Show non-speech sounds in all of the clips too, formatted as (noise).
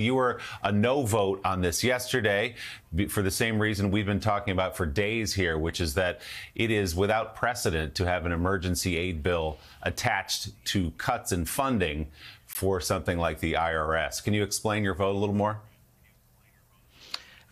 You were a no vote on this yesterday for the same reason we've been talking about for days here, which is that it is without precedent to have an emergency aid bill attached to cuts in funding for something like the IRS. Can you explain your vote a little more?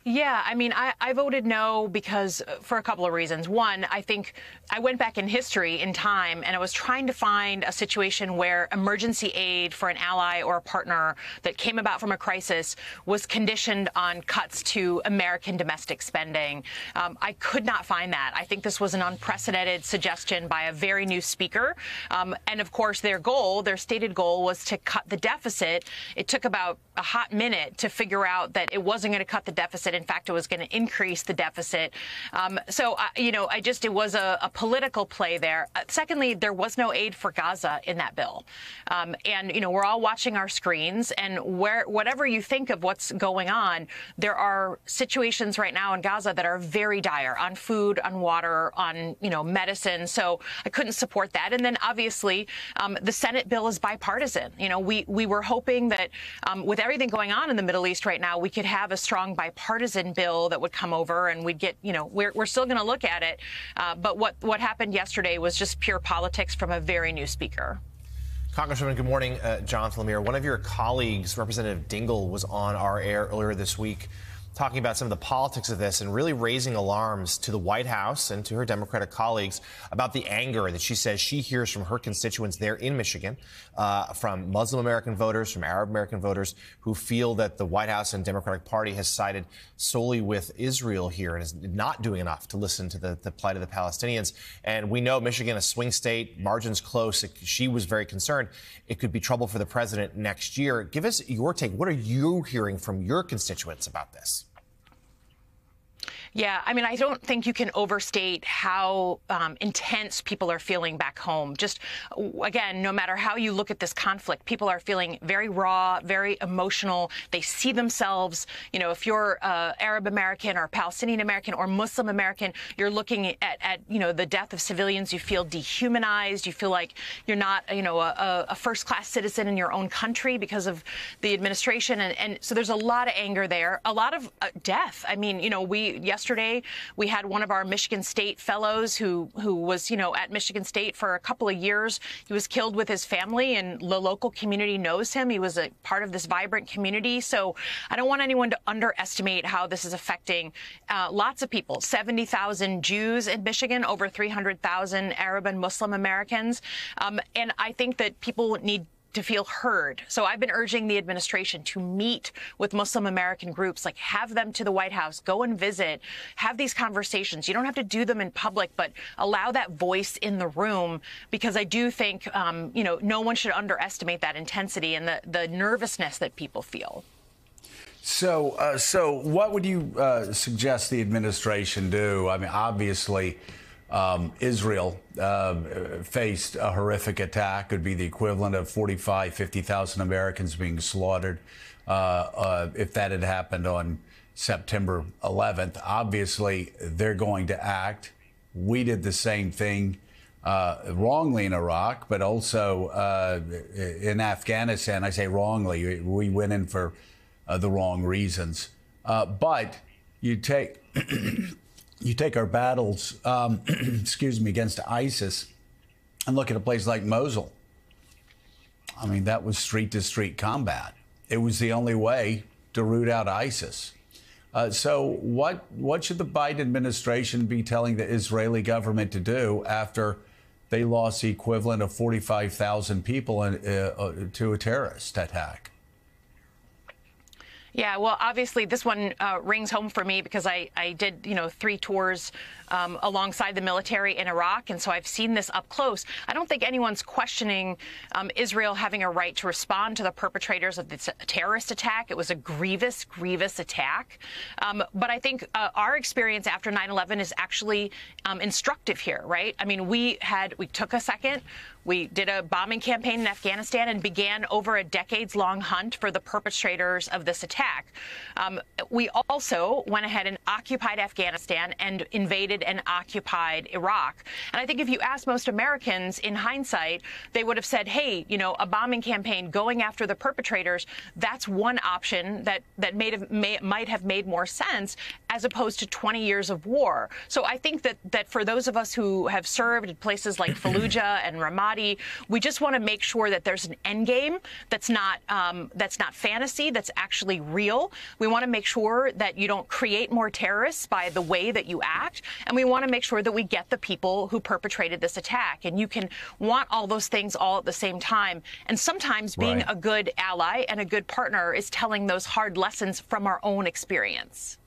Yeah, I mean, I, I, voted no because uh, for a couple of reasons. One, I think I went back in history in time and I was trying to find a situation where emergency aid for an ally or a partner that came about from a crisis was conditioned on cuts to American domestic spending. Um, I could not find that. I think this was an unprecedented suggestion by a very new speaker. Um, and of course, their goal, their stated goal, was to cut the deficit. It took about a hot minute to figure out that it wasn't going to cut the deficit in fact, it was going to increase the deficit. Um, so, uh, you know, I just, it was a, a political play there. Uh, secondly, there was no aid for Gaza in that bill. Um, and, you know, we're all watching our screens, and where, whatever you think of what's going on, there are situations right now in Gaza that are very dire on food, on water, on, you know, medicine. So I couldn't support that. And then obviously, um, the Senate bill is bipartisan. You know, we, we were hoping that um, with everything going on in the Middle East right now, we could have a strong bipartisan bipartisan bill that would come over, and we'd get, you know, we're, we're still going to look at it. Uh, but what, what happened yesterday was just pure politics from a very new speaker. Congresswoman, good morning. Uh, Jonathan Lemire. One of your colleagues, Representative Dingell, was on our air earlier this week talking about some of the politics of this and really raising alarms to the White House and to her Democratic colleagues about the anger that she says she hears from her constituents there in Michigan, uh, from Muslim American voters, from Arab American voters who feel that the White House and Democratic Party has sided solely with Israel here and is not doing enough to listen to the, the plight of the Palestinians. And we know Michigan, a swing state, margins close. It, she was very concerned it could be trouble for the president next year. Give us your take. What are you hearing from your constituents about this? Yeah, I mean, I don't think you can overstate how um, intense people are feeling back home. Just again, no matter how you look at this conflict, people are feeling very raw, very emotional. They see themselves, you know, if you're uh, Arab American or Palestinian American or Muslim American, you're looking at, at, you know, the death of civilians. You feel dehumanized. You feel like you're not, you know, a, a first class citizen in your own country because of the administration. And, and so there's a lot of anger there, a lot of uh, death. I mean, you know, we, yesterday, yesterday. We had one of our Michigan State fellows who who was, you know, at Michigan State for a couple of years. He was killed with his family, and the local community knows him. He was a part of this vibrant community. So I don't want anyone to underestimate how this is affecting uh, lots of people. 70,000 Jews in Michigan, over 300,000 Arab and Muslim Americans. Um, and I think that people need to feel heard. So I've been urging the administration to meet with Muslim American groups, like have them to the White House, go and visit, have these conversations. You don't have to do them in public, but allow that voice in the room because I do think, um, you know, no one should underestimate that intensity and the, the nervousness that people feel. So, uh, so what would you uh, suggest the administration do? I mean, obviously, um, Israel uh, faced a horrific attack. It would be the equivalent of 45, 50,000 Americans being slaughtered uh, uh, if that had happened on September 11th. Obviously, they're going to act. We did the same thing uh, wrongly in Iraq, but also uh, in Afghanistan. I say wrongly. We went in for uh, the wrong reasons. but you take you take our battles, um, (clears throat) excuse me, against ISIS and look at a place like Mosul. I mean, that was street to street combat. It was the only way to root out ISIS. Uh, so, what what should the Biden administration be telling the Israeli government to do after they lost the equivalent of 45,000 people in, uh, uh, to a terrorist attack? Yeah, well, obviously this one uh, rings home for me because I, I did, you know, three tours um, alongside the military in Iraq, and so I've seen this up close. I don't think anyone's questioning um, Israel having a right to respond to the perpetrators of this terrorist attack. It was a grievous, grievous attack. Um, but I think uh, our experience after 9/11 is actually um, instructive here, right? I mean, we had we took a second We did a bombing campaign in Afghanistan and began over a decades long hunt for the perpetrators of this attack. Um, we also went ahead and occupied Afghanistan and invaded and occupied Iraq. And I think if you ask most Americans in hindsight, they would have said, hey, you know, a bombing campaign going after the perpetrators, that's one option that, that made have, may, might have made more sense as opposed to 20 years of war. So I think that, that for those of us who have served in places like (clears throat) Fallujah and Ramadi, we just want to make sure that there's an end game that's not um, that's not fantasy, that's actually real. We want to make sure that you don't create more terrorists by the way that you act, and we want to make sure that we get the people who perpetrated this attack. And you can want all those things all at the same time. And sometimes being right. a good ally and a good partner is telling those hard lessons from our own experience.